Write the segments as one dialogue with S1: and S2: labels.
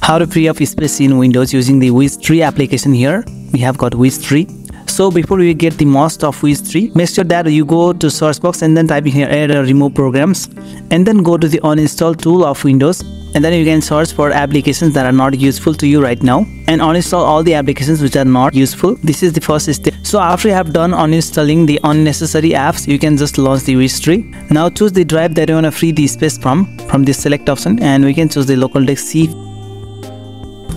S1: how to free up space in windows using the WizTree application here. We have got WizTree so before we get the most of WizTree make sure that you go to search box and then type in here add remove programs and then go to the uninstall tool of windows and then you can search for applications that are not useful to you right now and uninstall all the applications which are not useful. This is the first step. So after you have done uninstalling the unnecessary apps you can just launch the WizTree now choose the drive that you want to free the space from from this select option and we can choose the local disk c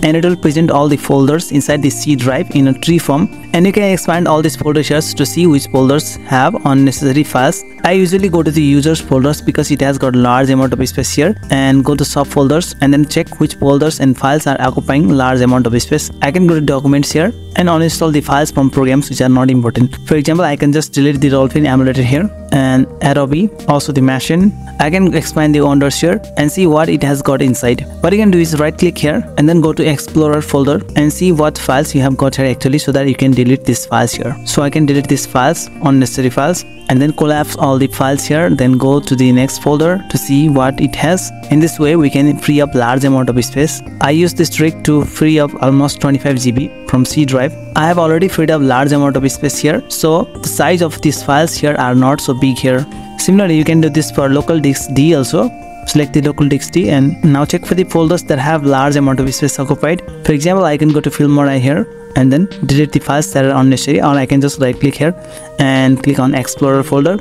S1: and it will present all the folders inside the C drive in a tree form and you can expand all these folder shares to see which folders have unnecessary files. I usually go to the users folders because it has got large amount of space here and go to subfolders and then check which folders and files are occupying large amount of space. I can go to documents here and uninstall the files from programs which are not important. For example, I can just delete the Dolphin emulator here and Adobe, also the machine. I can expand the wonders here and see what it has got inside. What you can do is right click here and then go to Explorer folder and see what files you have got here actually so that you can delete these files here. So I can delete these files, unnecessary files and then collapse all the files here then go to the next folder to see what it has in this way we can free up large amount of space i use this trick to free up almost 25 gb from c drive i have already freed up large amount of space here so the size of these files here are not so big here similarly you can do this for local disk d also select the local disk D and now check for the folders that have large amount of space occupied. For example, I can go to Filmora here and then delete the files that are unnecessary or I can just right click here and click on Explorer folder.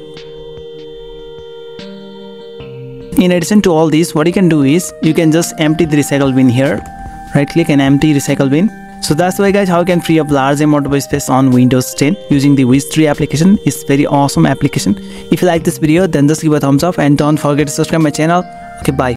S1: In addition to all these, what you can do is you can just empty the recycle bin here. Right click and empty recycle bin. So that's why guys how you can free up large amount of space on Windows 10 using the WizTree application. It's very awesome application. If you like this video then just give a thumbs up and don't forget to subscribe my channel. Okay bye.